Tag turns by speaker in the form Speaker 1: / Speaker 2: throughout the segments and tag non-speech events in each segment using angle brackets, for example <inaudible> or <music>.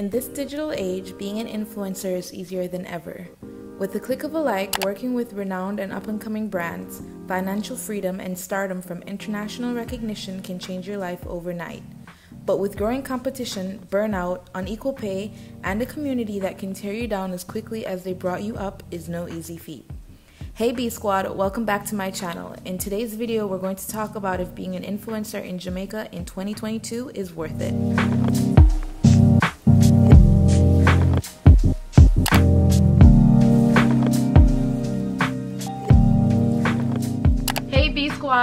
Speaker 1: In this digital age, being an influencer is easier than ever. With the click of a like, working with renowned and up and coming brands, financial freedom and stardom from international recognition can change your life overnight. But with growing competition, burnout, unequal pay, and a community that can tear you down as quickly as they brought you up is no easy feat. Hey B Squad, welcome back to my channel. In today's video, we're going to talk about if being an influencer in Jamaica in 2022 is worth it.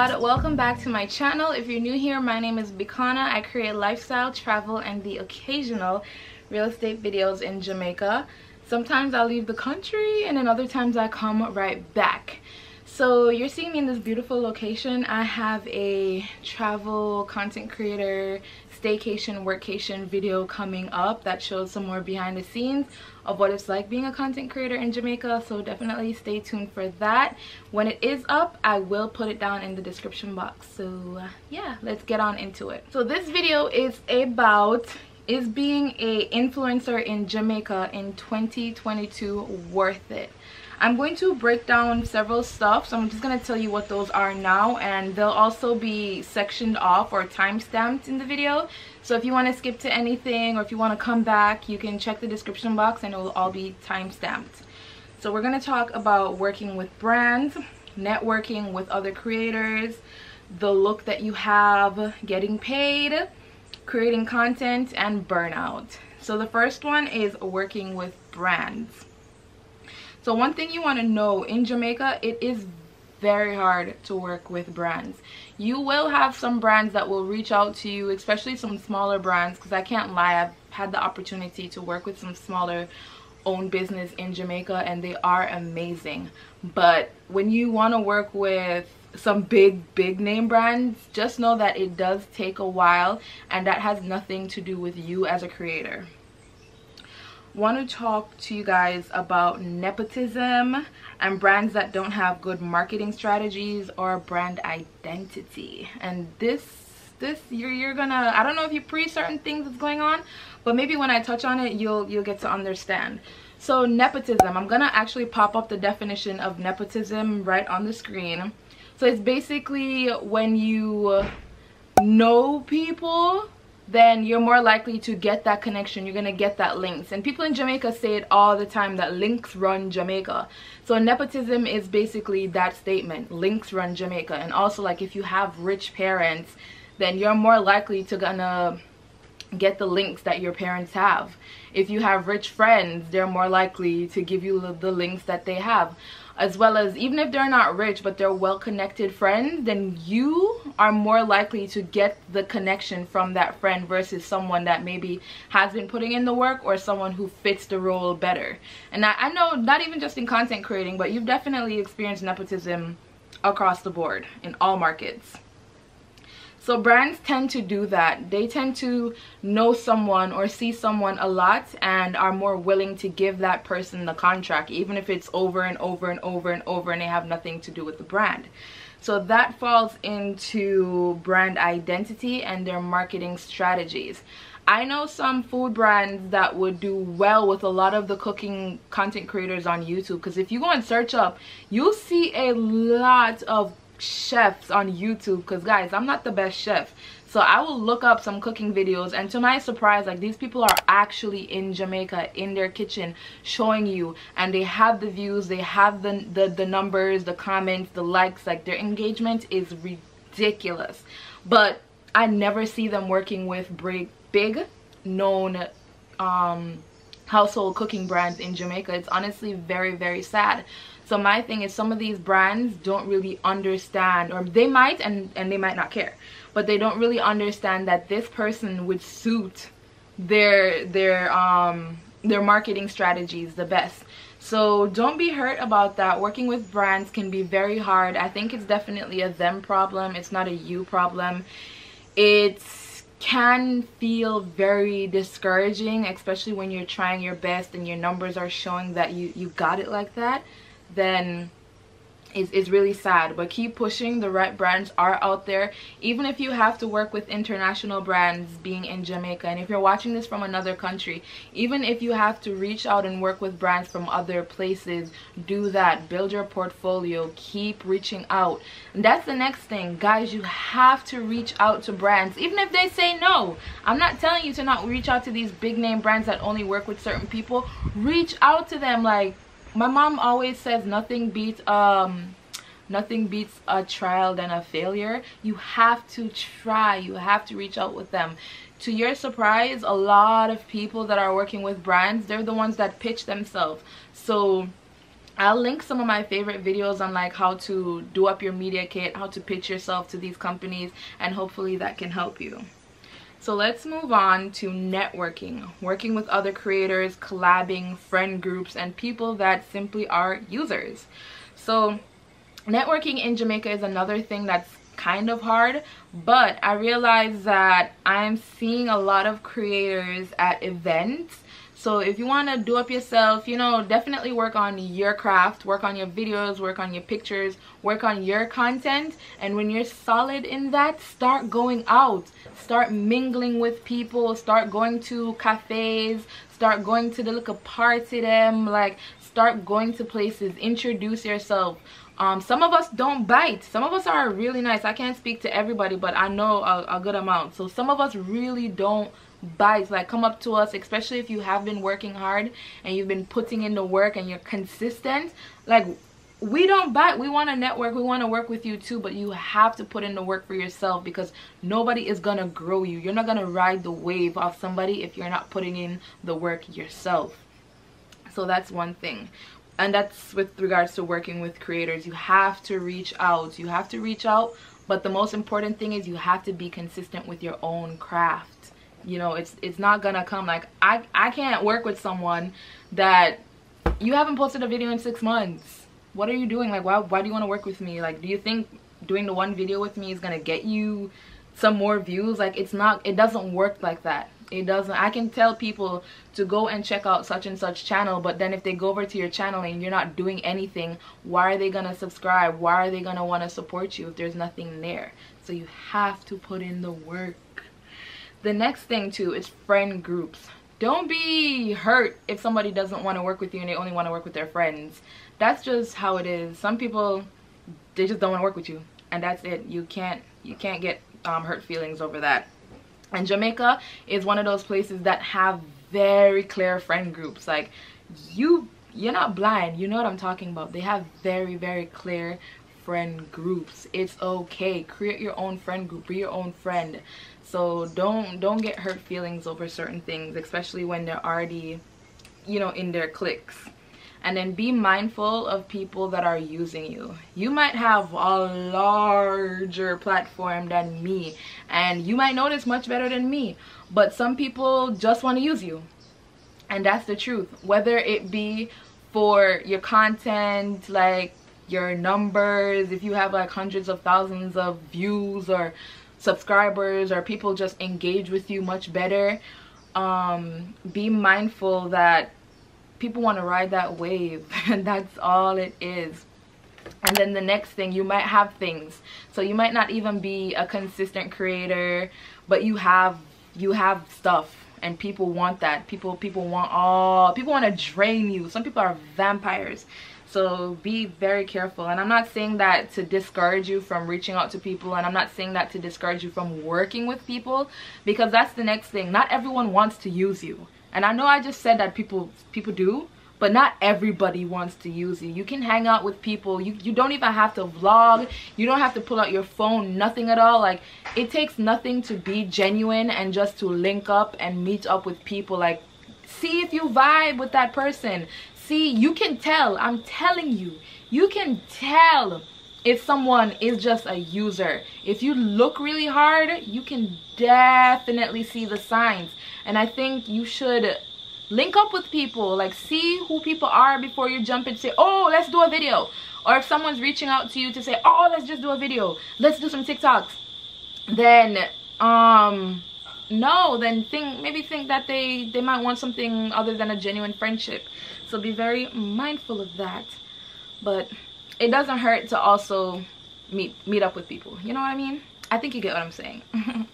Speaker 1: Squad welcome back to my channel. If you're new here my name is Bicana. I create lifestyle travel and the occasional real estate videos in Jamaica. Sometimes I'll leave the country and then other times I come right back. So you're seeing me in this beautiful location. I have a travel content creator staycation workcation video coming up that shows some more behind the scenes of what it's like being a content creator in Jamaica. So definitely stay tuned for that. When it is up I will put it down in the description box. So yeah let's get on into it. So this video is about is being a influencer in Jamaica in 2022 worth it I'm going to break down several stuff so I'm just going to tell you what those are now and they'll also be sectioned off or time stamped in the video. So if you want to skip to anything or if you want to come back you can check the description box and it will all be time stamped so we're going to talk about working with brands networking with other creators the look that you have getting paid creating content and burnout. So the first one is working with brands so one thing you want to know in Jamaica, it is very hard to work with brands. You will have some brands that will reach out to you, especially some smaller brands because I can't lie, I've had the opportunity to work with some smaller own business in Jamaica and they are amazing. But when you want to work with some big big name brands just know that it does take a while and that has nothing to do with you as a creator want to talk to you guys about nepotism and brands that don't have good marketing strategies or brand identity. And this this you're, you're gonna i don't know if you pre certain things that's going on but maybe when i touch on it you'll you'll get to understand. So nepotism. I'm gonna actually pop up the definition of nepotism right on the screen. So it's basically when you know people then you're more likely to get that connection. You're gonna get that links. And people in jamaica say it all the time that links run jamaica. So nepotism is basically that statement links run jamaica. And also like if you have rich parents then you're more likely to gonna get the links that your parents have. If you have rich friends they're more likely to give you the links that they have as well as even if they're not rich but they're well-connected friends then you are more likely to get the connection from that friend versus someone that maybe has been putting in the work or someone who fits the role better. And I, I know not even just in content creating but you've definitely experienced nepotism across the board in all markets so brands tend to do that. They tend to know someone or see someone a lot and are more willing to give that person the contract even if it's over and over and over and over and they have nothing to do with the brand. So that falls into brand identity and their marketing strategies. I know some food brands that would do well with a lot of the cooking content creators on YouTube because if you go and search up, you'll see a lot of chefs on youtube because guys i'm not the best chef. So i will look up some cooking videos and to my surprise like these people are actually in jamaica in their kitchen showing you and they have the views they have the the, the numbers the comments the likes like their engagement is ridiculous. But i never see them working with big big known um household cooking brands in jamaica. It's honestly very very sad so my thing is some of these brands don't really understand or they might and and they might not care but they don't really understand that this person would suit their their um their marketing strategies the best. So don't be hurt about that. Working with brands can be very hard. I think it's definitely a them problem. It's not a you problem. It can feel very discouraging especially when you're trying your best and your numbers are showing that you you got it like that then is, is really sad. But keep pushing. The right brands are out there. Even if you have to work with international brands being in Jamaica and if you're watching this from another country even if you have to reach out and work with brands from other places do that. Build your portfolio. Keep reaching out. And that's the next thing. Guys you have to reach out to brands. Even if they say no. I'm not telling you to not reach out to these big name brands that only work with certain people. Reach out to them. Like my mom always says nothing beats um nothing beats a trial than a failure. You have to try. You have to reach out with them. To your surprise a lot of people that are working with brands they're the ones that pitch themselves. So I'll link some of my favorite videos on like how to do up your media kit, how to pitch yourself to these companies, and hopefully that can help you. So let's move on to networking, working with other creators, collabing, friend groups, and people that simply are users. So networking in Jamaica is another thing that's kind of hard but I realize that I'm seeing a lot of creators at events so if you want to do up yourself, you know, definitely work on your craft, work on your videos, work on your pictures, work on your content. And when you're solid in that, start going out. Start mingling with people, start going to cafes, start going to the little party them, like start going to places, introduce yourself. Um, some of us don't bite. Some of us are really nice. I can't speak to everybody, but I know a, a good amount. So some of us really don't bites like come up to us especially if you have been working hard and you've been putting in the work and you're consistent. Like we don't bite. We want to network. We want to work with you too but you have to put in the work for yourself because nobody is gonna grow you. You're not gonna ride the wave of somebody if you're not putting in the work yourself. So that's one thing. And that's with regards to working with creators. You have to reach out. You have to reach out but the most important thing is you have to be consistent with your own craft you know it's it's not gonna come. Like i i can't work with someone that you haven't posted a video in six months. What are you doing? Like why why do you want to work with me? Like do you think doing the one video with me is gonna get you some more views? Like it's not it doesn't work like that. It doesn't i can tell people to go and check out such and such channel but then if they go over to your channel and you're not doing anything why are they gonna subscribe? Why are they gonna want to support you if there's nothing there? So you have to put in the work the next thing too is friend groups. Don't be hurt if somebody doesn't want to work with you and they only want to work with their friends. That's just how it is. Some people they just don't want to work with you and that's it. You can't you can't get um, hurt feelings over that. And jamaica is one of those places that have very clear friend groups. Like you you're not blind. You know what i'm talking about. They have very very clear friend groups. It's okay. Create your own friend group. Be your own friend. So don't don't get hurt feelings over certain things especially when they're already you know in their cliques. And then be mindful of people that are using you. You might have a larger platform than me and you might this much better than me but some people just want to use you. And that's the truth. Whether it be for your content like your numbers if you have like hundreds of thousands of views or subscribers or people just engage with you much better um, be mindful that people want to ride that wave. <laughs> And that's all it is. And then the next thing you might have things. So you might not even be a consistent creator but you have you have stuff. And people want that. People people want all people want to drain you. Some people are vampires so be very careful. And i'm not saying that to discourage you from reaching out to people and i'm not saying that to discourage you from working with people because that's the next thing. Not everyone wants to use you. And i know i just said that people people do but not everybody wants to use you. You can hang out with people. You you don't even have to vlog. You don't have to pull out your phone nothing at all. Like it takes nothing to be genuine and just to link up and meet up with people. Like see if you vibe with that person see you can tell. I'm telling you. You can tell if someone is just a user. If you look really hard you can definitely see the signs. And i think you should link up with people. Like see who people are before you jump and say oh let's do a video. Or if someone's reaching out to you to say oh let's just do a video. Let's do some tiktoks. Then um no. Then think maybe think that they they might want something other than a genuine friendship so be very mindful of that. But it doesn't hurt to also meet meet up with people. You know what i mean? I think you get what i'm saying. <laughs>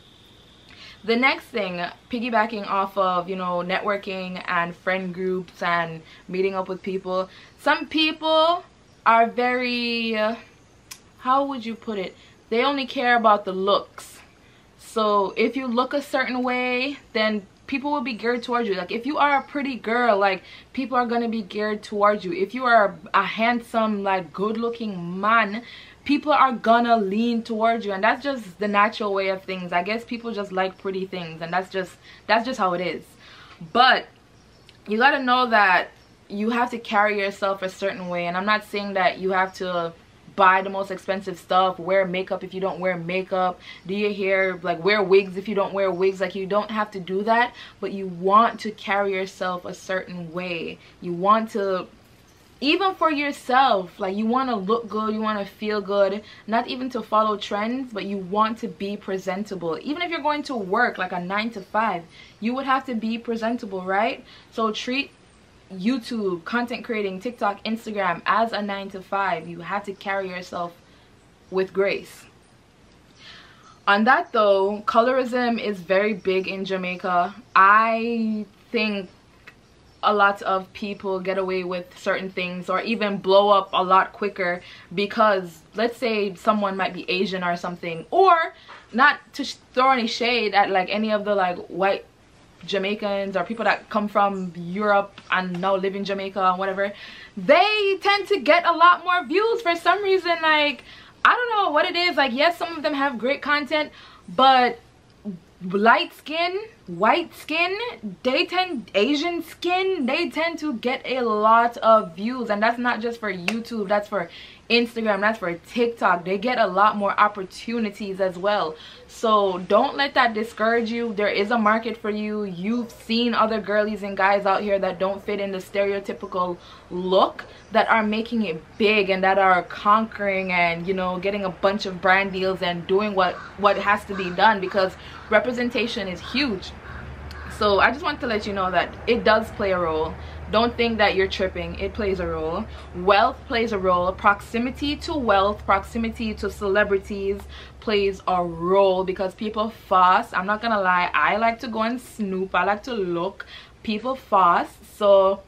Speaker 1: The next thing piggybacking off of you know networking and friend groups and meeting up with people some people are very how would you put it? They only care about the looks. So if you look a certain way then people will be geared towards you. Like if you are a pretty girl like people are gonna be geared towards you. If you are a handsome like good looking man people are gonna lean towards you. And that's just the natural way of things. I guess people just like pretty things and that's just that's just how it is. But you got to know that you have to carry yourself a certain way. And i'm not saying that you have to buy the most expensive stuff wear makeup if you don't wear makeup. Do your hair like wear wigs if you don't wear wigs? Like you don't have to do that but you want to carry yourself a certain way. You want to even for yourself like you want to look good you want to feel good not even to follow trends but you want to be presentable. Even if you're going to work like a nine to five you would have to be presentable right? So treat youtube content creating tiktok instagram as a nine to five you have to carry yourself with grace. On that though colorism is very big in jamaica. I think a lot of people get away with certain things or even blow up a lot quicker because let's say someone might be Asian or something or not to throw any shade at like any of the like white Jamaicans or people that come from Europe and now live in Jamaica and whatever they tend to get a lot more views for some reason. Like I don't know what it is. Like yes some of them have great content but light skin white skin they tend asian skin they tend to get a lot of views. And that's not just for youtube that's for instagram that's for tiktok. They get a lot more opportunities as well. So don't let that discourage you. There is a market for you. You've seen other girlies and guys out here that don't fit in the stereotypical look that are making it big and that are conquering and you know getting a bunch of brand deals and doing what what has to be done because representation is huge so i just want to let you know that it does play a role. Don't think that you're tripping. It plays a role. Wealth plays a role. Proximity to wealth proximity to celebrities plays a role because people fast i'm not gonna lie. I like to go and snoop. I like to look. People fast so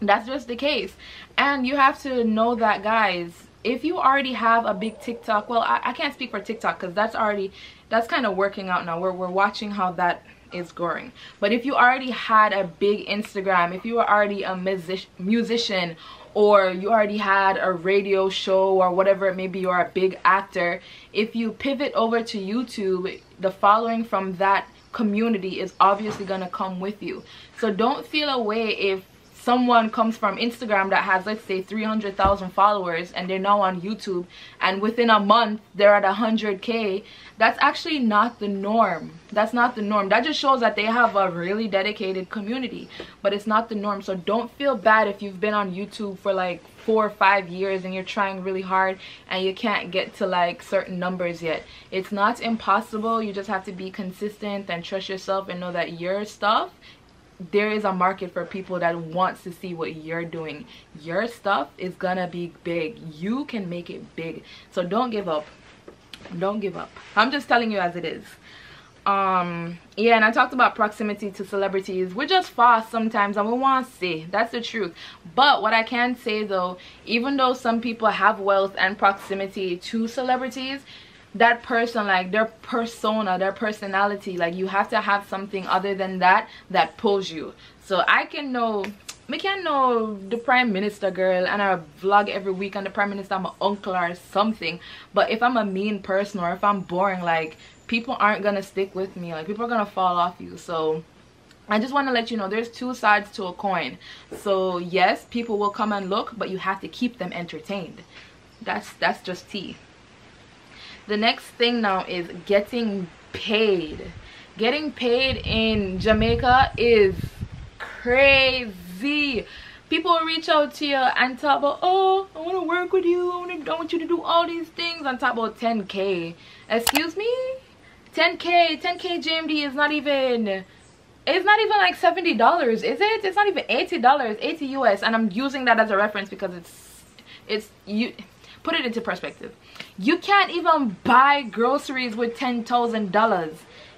Speaker 1: that's just the case. And you have to know that guys if you already have a big tiktok well i, I can't speak for tiktok because that's already that's kind of working out now. We're, we're watching how that is going but if you already had a big instagram if you were already a music musician or you already had a radio show or whatever it may be you're a big actor if you pivot over to youtube the following from that community is obviously going to come with you. So don't feel away if someone comes from Instagram that has let's say 300,000 followers and they're now on YouTube and within a month they're at 100k that's actually not the norm. That's not the norm. That just shows that they have a really dedicated community but it's not the norm. So don't feel bad if you've been on YouTube for like four or five years and you're trying really hard and you can't get to like certain numbers yet. It's not impossible. You just have to be consistent and trust yourself and know that your stuff there is a market for people that wants to see what you're doing. Your stuff is gonna be big. You can make it big. So don't give up. Don't give up. I'm just telling you as it is. Um yeah and i talked about proximity to celebrities we're just fast sometimes and we want to see. That's the truth. But what i can say though even though some people have wealth and proximity to celebrities that person like their persona their personality like you have to have something other than that that pulls you so i can know me can know the prime minister girl and i vlog every week on the prime minister my uncle or something but if i'm a mean person or if i'm boring like people aren't gonna stick with me like people are gonna fall off you so I just want to let you know there's two sides to a coin. So yes, people will come and look, but you have to keep them entertained. That's that's just tea the next thing now is getting paid. Getting paid in jamaica is crazy. People reach out to you and talk about oh i want to work with you. I want, want you to do all these things on top of 10k excuse me? 10k 10k JMD is not even it's not even like 70 dollars is it? It's not even 80 dollars 80 us and i'm using that as a reference because it's it's you put it into perspective you can't even buy groceries with ten thousand dollars.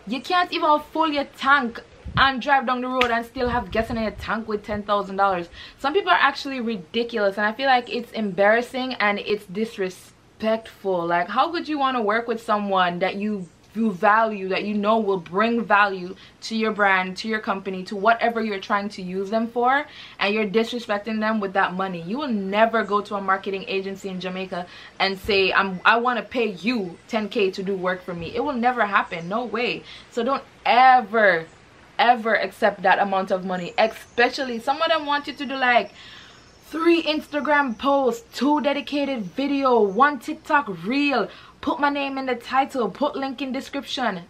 Speaker 1: You can't even fill your tank and drive down the road and still have gas in your tank with ten thousand dollars. Some people are actually ridiculous and i feel like it's embarrassing and it's disrespectful. Like how could you want to work with someone that you you value that you know will bring value to your brand to your company to whatever you're trying to use them for and you're disrespecting them with that money. You will never go to a marketing agency in jamaica and say i'm i want to pay you 10k to do work for me. It will never happen. No way. So don't ever ever accept that amount of money especially some of them want you to do like three instagram posts two dedicated video one tiktok reel. Put my name in the title put link in description.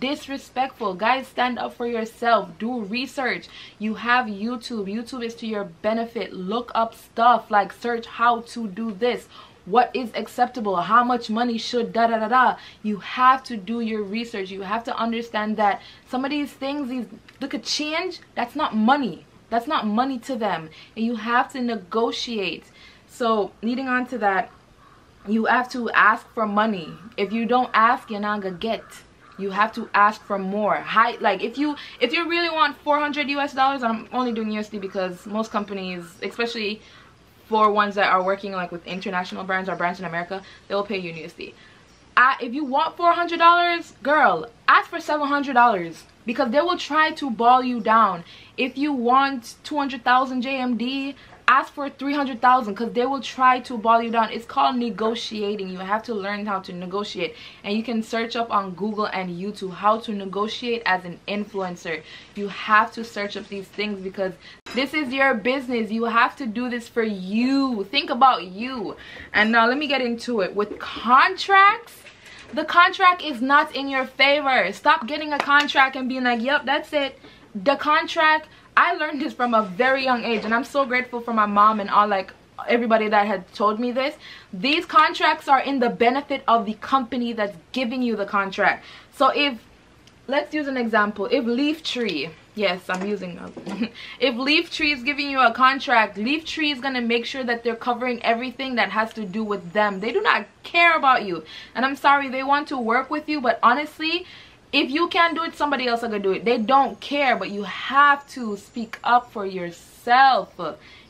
Speaker 1: Disrespectful. Guys stand up for yourself. Do research. You have youtube. Youtube is to your benefit. Look up stuff like search how to do this. What is acceptable? How much money should da da da da? You have to do your research. You have to understand that some of these things these look at change. That's not money that's not money to them. And you have to negotiate. So leading on to that you have to ask for money. If you don't ask you're not gonna get. You have to ask for more. High like if you if you really want 400 us dollars i'm only doing usd because most companies especially for ones that are working like with international brands or brands in america they will pay you in usd I, if you want $400 girl ask for $700 because they will try to ball you down if you want 200,000 JMD ask for 300,000 because they will try to ball you down. It's called negotiating. You have to learn how to negotiate. And you can search up on Google and YouTube how to negotiate as an influencer. You have to search up these things because this is your business. You have to do this for you. Think about you. And now let me get into it. With contracts, the contract is not in your favor. Stop getting a contract and being like, yep, that's it. The contract I learned this from a very young age and I'm so grateful for my mom and all like everybody that had told me this. These contracts are in the benefit of the company that's giving you the contract. So if let's use an example if leaf tree yes i'm using them. <laughs> if leaf tree is giving you a contract leaf tree is going to make sure that they're covering everything that has to do with them. They do not care about you. And i'm sorry they want to work with you but honestly if you can't do it somebody else are gonna do it. They don't care but you have to speak up for yourself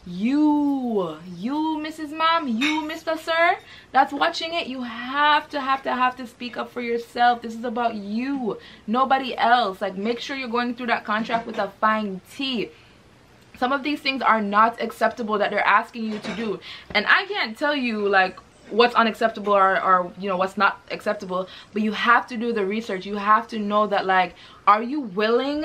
Speaker 1: you you mrs mom you mr sir that's watching it. You have to have to have to speak up for yourself. This is about you nobody else. Like make sure you're going through that contract with a fine teeth some of these things are not acceptable that they're asking you to do. And i can't tell you like what's unacceptable or, or you know what's not acceptable but you have to do the research. You have to know that like are you willing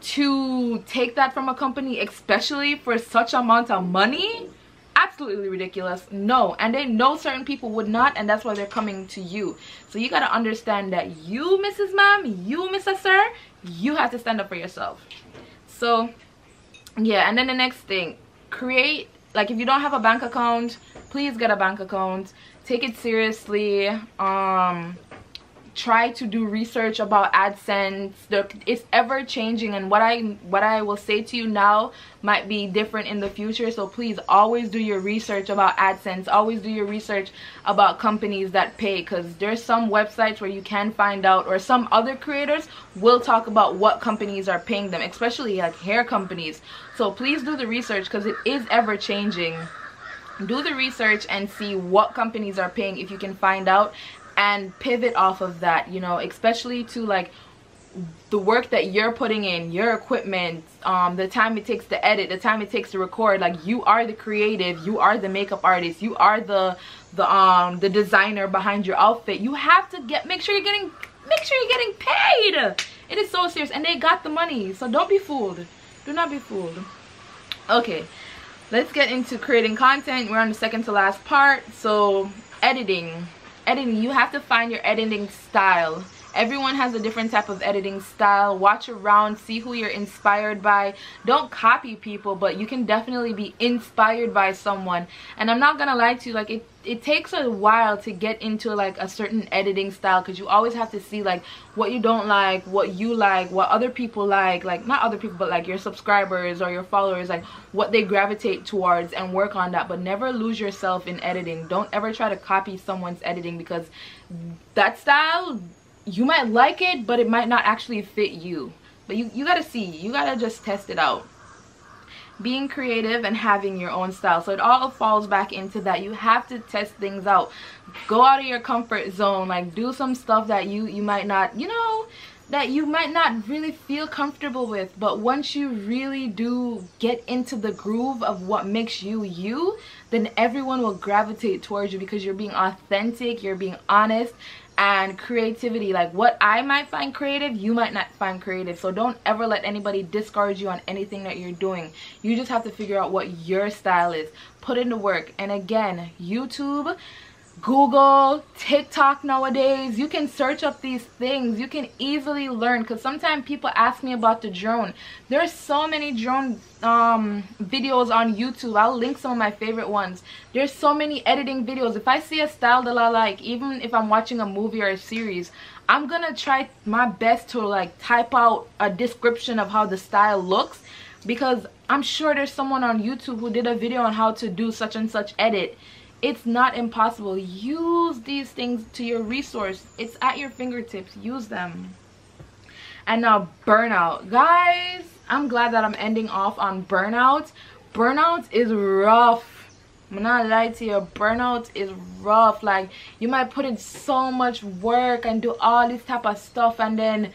Speaker 1: to take that from a company especially for such amount of money absolutely ridiculous. No. And they know certain people would not and that's why they're coming to you. So you got to understand that you mrs ma'am you mr sir you have to stand up for yourself. So yeah and then the next thing create like if you don't have a bank account please get a bank account. Take it seriously. Um try to do research about AdSense. It's ever changing and what I what I will say to you now might be different in the future. So please always do your research about AdSense. Always do your research about companies that pay because there's some websites where you can find out or some other creators will talk about what companies are paying them, especially like hair companies. So please do the research because it is ever changing do the research and see what companies are paying if you can find out and pivot off of that you know especially to like the work that you're putting in your equipment um the time it takes to edit the time it takes to record. Like you are the creative you are the makeup artist you are the the um the designer behind your outfit. You have to get make sure you're getting make sure you're getting paid. It is so serious and they got the money so don't be fooled. Do not be fooled. Okay let's get into creating content. We're on the second to last part so editing editing. You have to find your editing style everyone has a different type of editing style. Watch around see who you're inspired by. Don't copy people but you can definitely be inspired by someone. And i'm not gonna lie to you like it it takes a while to get into like a certain editing style because you always have to see like what you don't like what you like what other people like like not other people but like your subscribers or your followers like what they gravitate towards and work on that. But never lose yourself in editing. Don't ever try to copy someone's editing because that style you might like it but it might not actually fit you. But you you gotta see. You gotta just test it out. Being creative and having your own style. So it all falls back into that. You have to test things out. Go out of your comfort zone. Like do some stuff that you you might not you know that you might not really feel comfortable with. But once you really do get into the groove of what makes you you then everyone will gravitate towards you because you're being authentic you're being honest and creativity. Like what i might find creative you might not find creative. So don't ever let anybody discourage you on anything that you're doing. You just have to figure out what your style is. Put in the work. And again youtube Google, TikTok nowadays, you can search up these things. You can easily learn because sometimes people ask me about the drone. There's so many drone um, videos on YouTube. I'll link some of my favorite ones. There's so many editing videos. If I see a style that I like, even if I'm watching a movie or a series, I'm gonna try my best to like type out a description of how the style looks because I'm sure there's someone on YouTube who did a video on how to do such and such edit it's not impossible. Use these things to your resource. It's at your fingertips. Use them. And now burnout. Guys i'm glad that i'm ending off on burnout. Burnout is rough. I'm not lie to you. Burnout is rough. Like you might put in so much work and do all this type of stuff and then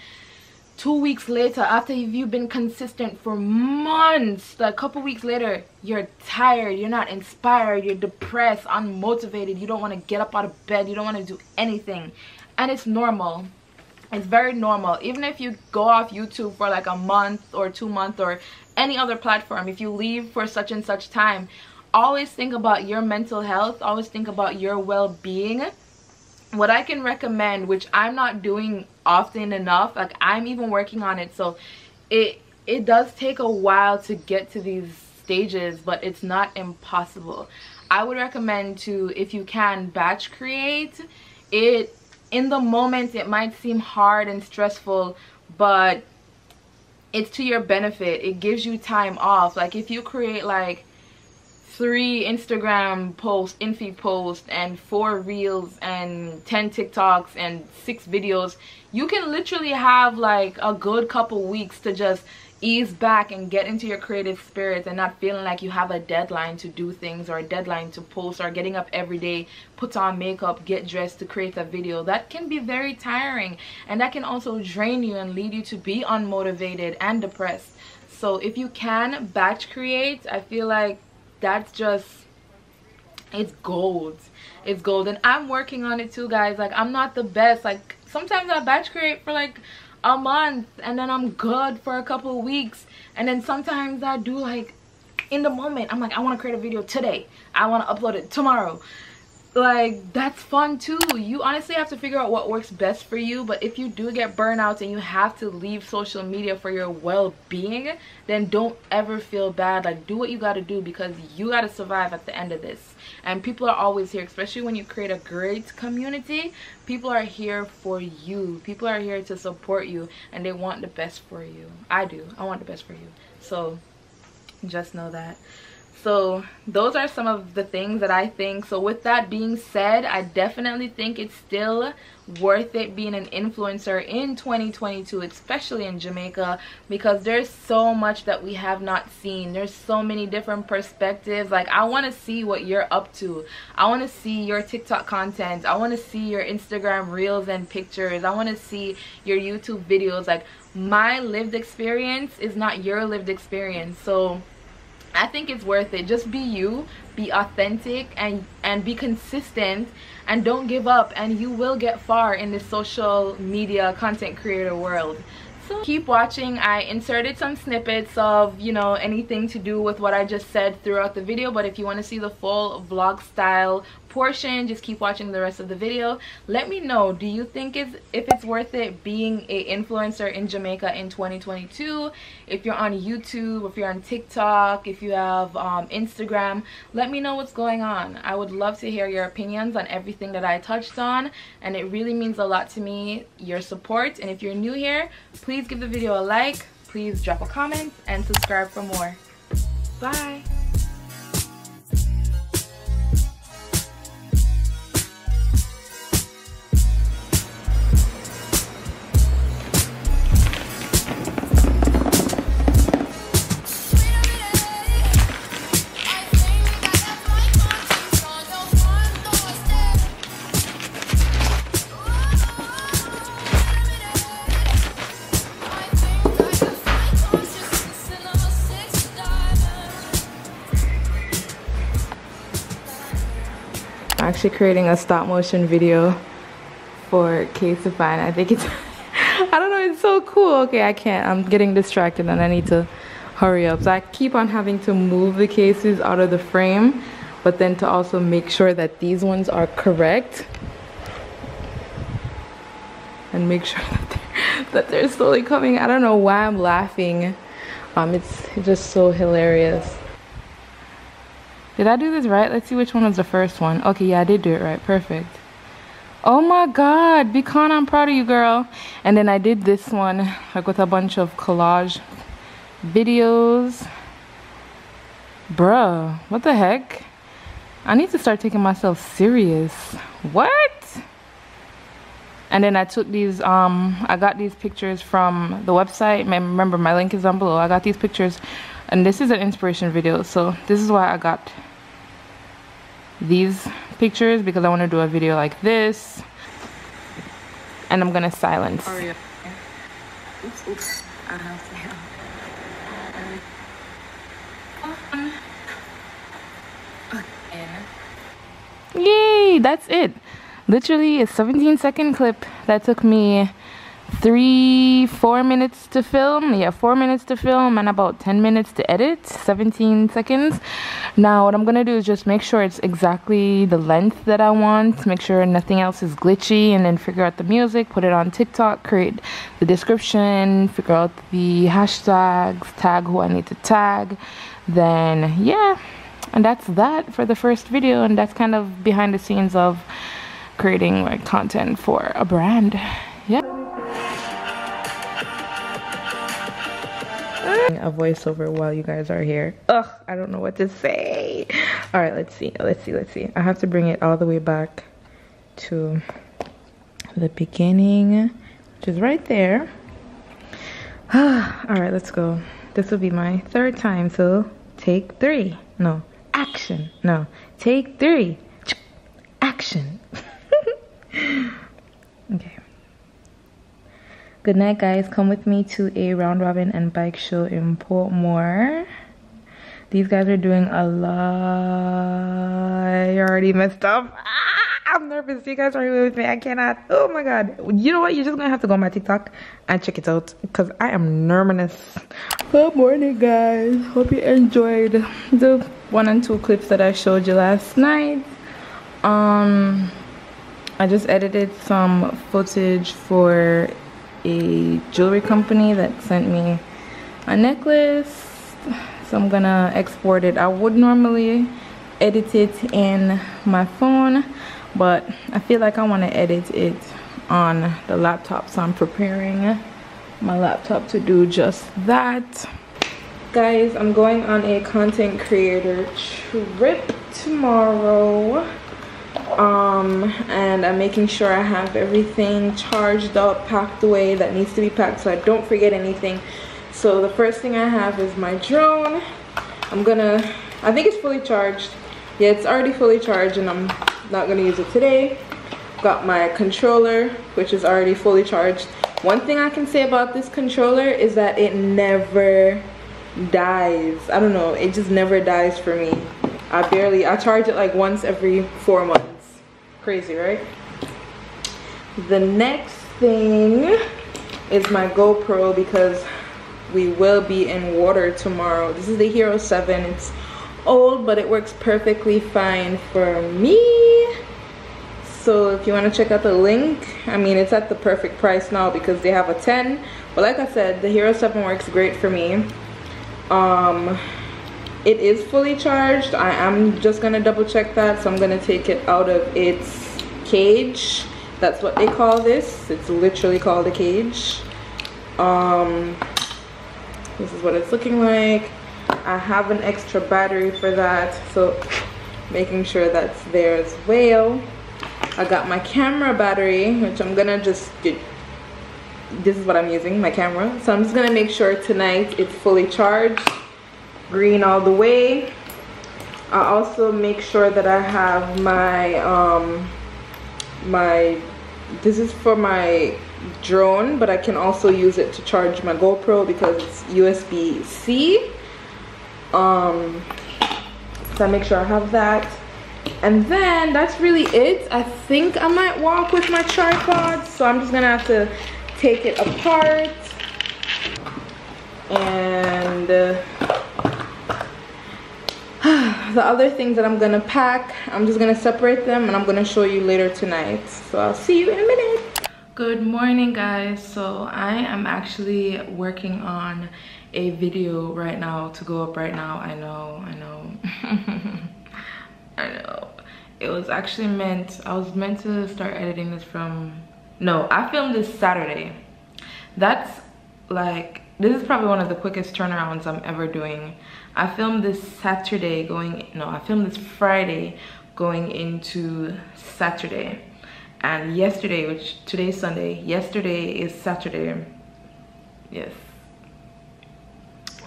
Speaker 1: two weeks later after you've been consistent for months a couple weeks later you're tired you're not inspired you're depressed unmotivated you don't want to get up out of bed you don't want to do anything. And it's normal. It's very normal. Even if you go off youtube for like a month or two months or any other platform if you leave for such and such time always think about your mental health always think about your well-being. What I can recommend, which I'm not doing often enough, like I'm even working on it, so it it does take a while to get to these stages, but it's not impossible. I would recommend to, if you can, batch create. It in the moment it might seem hard and stressful, but it's to your benefit. It gives you time off. Like if you create like three Instagram posts, infeed posts, and four reels, and 10 TikToks, and six videos, you can literally have like a good couple weeks to just ease back and get into your creative spirit and not feeling like you have a deadline to do things or a deadline to post or getting up every day put on makeup get dressed to create a video. That can be very tiring and that can also drain you and lead you to be unmotivated and depressed. So if you can batch create i feel like that's just it's gold. It's gold. And i'm working on it too guys. Like i'm not the best. Like sometimes i batch create for like a month and then i'm good for a couple of weeks. And then sometimes i do like in the moment i'm like i want to create a video today. I want to upload it tomorrow like that's fun too. You honestly have to figure out what works best for you but if you do get burnouts and you have to leave social media for your well-being then don't ever feel bad. Like do what you got to do because you got to survive at the end of this. And people are always here especially when you create a great community people are here for you. People are here to support you and they want the best for you. I do. I want the best for you. So just know that so those are some of the things that i think. So with that being said i definitely think it's still worth it being an influencer in 2022 especially in jamaica because there's so much that we have not seen. There's so many different perspectives. Like i want to see what you're up to. I want to see your tiktok content. I want to see your instagram reels and pictures. I want to see your youtube videos. Like my lived experience is not your lived experience. So I think it's worth it. Just be you, be authentic and and be consistent and don't give up and you will get far in the social media content creator world. So keep watching. I inserted some snippets of, you know, anything to do with what I just said throughout the video, but if you want to see the full vlog style portion just keep watching the rest of the video. Let me know do you think is if it's worth it being a influencer in jamaica in 2022 if you're on youtube if you're on tiktok if you have um, instagram let me know what's going on. I would love to hear your opinions on everything that i touched on and it really means a lot to me your support. And if you're new here please give the video a like please drop a comment and subscribe for more. Bye actually creating a stop motion video for Casetify. I think it's, <laughs> I don't know, it's so cool. Okay, I can't, I'm getting distracted and I need to hurry up. So I keep on having to move the cases out of the frame, but then to also make sure that these ones are correct. And make <laughs> sure that they're, that they're slowly coming. I don't know why I'm laughing. Um, it's just so hilarious. Did I do this right? Let's see which one was the first one. Okay, yeah, I did do it right. Perfect. Oh my god, Beacon, I'm proud of you, girl. And then I did this one like with a bunch of collage videos. Bruh, what the heck? I need to start taking myself serious. What? And then I took these, um, I got these pictures from the website. Remember, my link is down below. I got these pictures and this is an inspiration video. So this is why I got these pictures because I want to do a video like this and I'm gonna silence oh, oops, oops. Yay, that's it. Literally a 17 second clip that took me three four minutes to film. Yeah four minutes to film and about 10 minutes to edit 17 seconds. Now what i'm gonna do is just make sure it's exactly the length that i want make sure nothing else is glitchy and then figure out the music put it on tiktok create the description figure out the hashtags tag who i need to tag. Then yeah and that's that for the first video and that's kind of behind the scenes of creating like content for a brand. Yeah a voiceover while you guys are here. Ugh, I don't know what to say. All right, let's see. Let's see. Let's see. I have to bring it all the way back to the beginning, which is right there. <sighs> all right, let's go. This will be my third time, so take three. No, action. No, take three. Action. <laughs> Good night, guys. Come with me to a round robin and bike show in Portmore. These guys are doing a lot. You already messed up. Ah, I'm nervous. You guys are with me. I cannot. Oh my god. You know what? You're just gonna have to go on my TikTok and check it out because I am nervous. Good morning, guys. Hope you enjoyed the one and two clips that I showed you last night. Um, I just edited some footage for a jewelry company that sent me a necklace. So I'm gonna export it. I would normally edit it in my phone but I feel like I want to edit it on the laptop. So I'm preparing my laptop to do just that. Guys I'm going on a content creator trip tomorrow um, and I'm making sure I have everything charged up, packed away that needs to be packed so I don't forget anything. So the first thing I have is my drone. I'm gonna, I think it's fully charged. Yeah, it's already fully charged and I'm not gonna use it today. Got my controller, which is already fully charged. One thing I can say about this controller is that it never dies. I don't know, it just never dies for me. I barely, I charge it like once every four months. Crazy, right? The next thing is my GoPro because we will be in water tomorrow. This is the Hero 7. It's old but it works perfectly fine for me so if you want to check out the link i mean it's at the perfect price now because they have a 10 but like i said the hero 7 works great for me um it is fully charged. I am just gonna double check that so i'm gonna take it out of its cage. That's what they call this. It's literally called a cage. Um this is what it's looking like. I have an extra battery for that so making sure that's there as well. I got my camera battery which i'm gonna just get this is what i'm using my camera. So i'm just gonna make sure tonight it's fully charged green all the way. I also make sure that I have my um my this is for my drone but I can also use it to charge my GoPro because it's USB-C um so I make sure I have that. And then that's really it. I think I might walk with my tripod so I'm just gonna have to take it apart. And uh, the other things that I'm gonna pack I'm just gonna separate them and I'm gonna show you later tonight. So I'll see you in a minute. Good morning guys. So I am actually working on a video right now to go up right now. I know I know. <laughs> I know. It was actually meant I was meant to start editing this from no I filmed this Saturday. That's like this is probably one of the quickest turnarounds I'm ever doing I filmed this Saturday going, no, I filmed this Friday going into Saturday. And yesterday, which today's Sunday, yesterday is Saturday. Yes.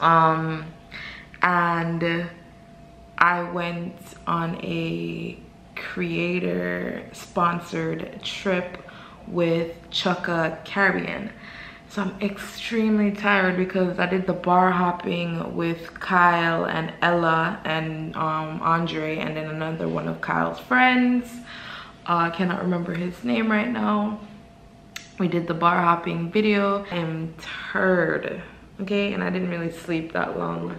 Speaker 1: Um, and I went on a creator sponsored trip with Chukka Caribbean. So I'm extremely tired because I did the bar hopping with Kyle and Ella and um, Andre and then another one of Kyle's friends. Uh, I cannot remember his name right now. We did the bar hopping video. I'm tired, okay? And I didn't really sleep that long.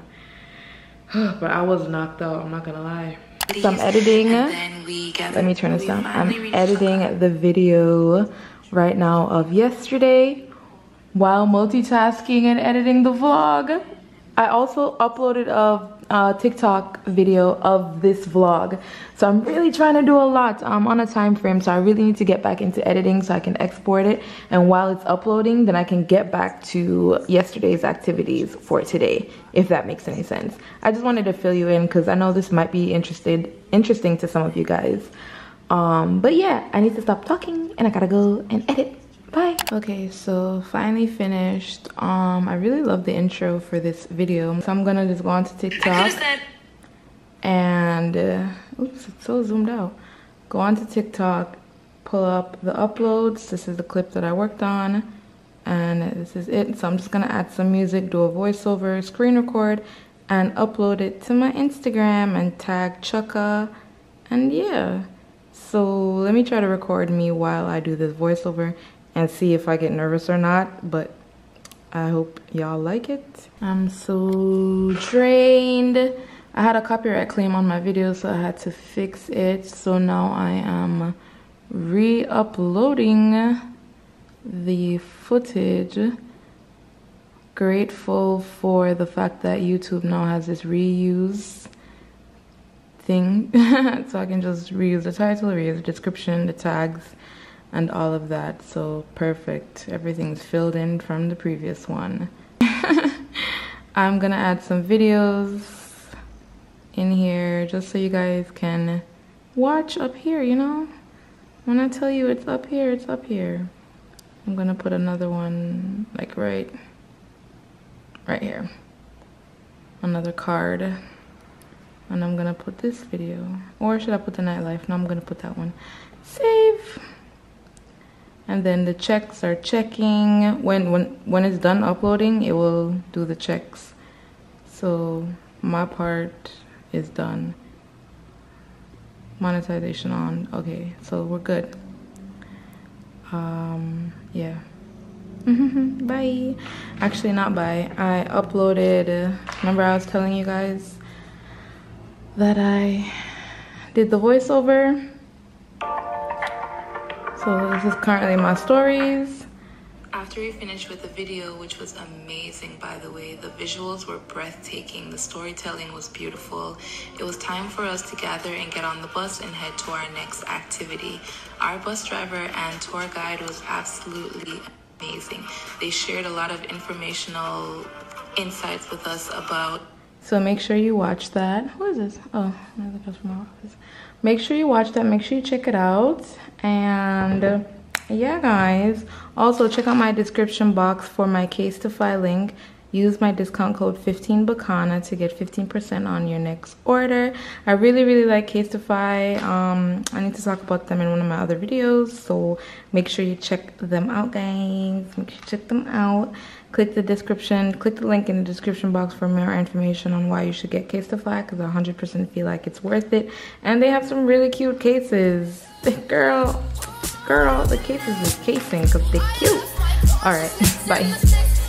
Speaker 1: <sighs> but I was knocked out, I'm not gonna lie. So I'm editing, let me turn this down. I'm editing the video right now of yesterday while multitasking and editing the vlog. I also uploaded a, a, TikTok video of this vlog. So I'm really trying to do a lot. I'm on a time frame, so I really need to get back into editing so I can export it. And while it's uploading, then I can get back to yesterday's activities for today, if that makes any sense. I just wanted to fill you in because I know this might be interested, interesting to some of you guys. Um, but yeah, I need to stop talking and I gotta go and edit bye. Okay so finally finished. Um i really love the intro for this video. So i'm gonna just go on to tiktok and uh, oops it's so zoomed out. Go on to tiktok pull up the uploads. This is the clip that i worked on and this is it. So i'm just gonna add some music do a voiceover screen record and upload it to my instagram and tag chukka and yeah so let me try to record me while i do this voiceover and see if I get nervous or not. But I hope y'all like it. I'm so drained. I had a copyright claim on my video, so I had to fix it. So now I am re-uploading the footage. Grateful for the fact that YouTube now has this reuse thing. <laughs> so I can just reuse the title, reuse the description, the tags, and all of that. So perfect. Everything's filled in from the previous one. <laughs> I'm gonna add some videos in here just so you guys can watch up here, you know? When I tell you it's up here, it's up here. I'm gonna put another one like right, right here. Another card. And I'm gonna put this video. Or should I put the nightlife? No, I'm gonna put that one. Save and then the checks are checking. When when when it's done uploading it will do the checks. So my part is done. Monetization on okay so we're good. Um yeah. <laughs> Bye. Actually not bye. I uploaded remember i was telling you guys that I did the voiceover. So this is currently my stories. After we finished with the video, which was amazing by the way, the visuals were breathtaking, the storytelling was beautiful. It was time for us to gather and get on the bus and head to our next activity. Our bus driver and tour guide was absolutely amazing. They shared a lot of informational insights with us about so make sure you watch that. Who is this? Oh, another customer office. Make sure you watch that. Make sure you check it out. And yeah, guys. Also, check out my description box for my Casetify link. Use my discount code 15bicana to get 15% on your next order. I really, really like Casetify. Um, I need to talk about them in one of my other videos. So make sure you check them out, guys. Make sure you check them out. Click the description, click the link in the description box for more information on why you should get Casetify because I 100% feel like it's worth it. And they have some really cute cases. Girl, girl, the cases is casing because they're cute. All right, <laughs> bye.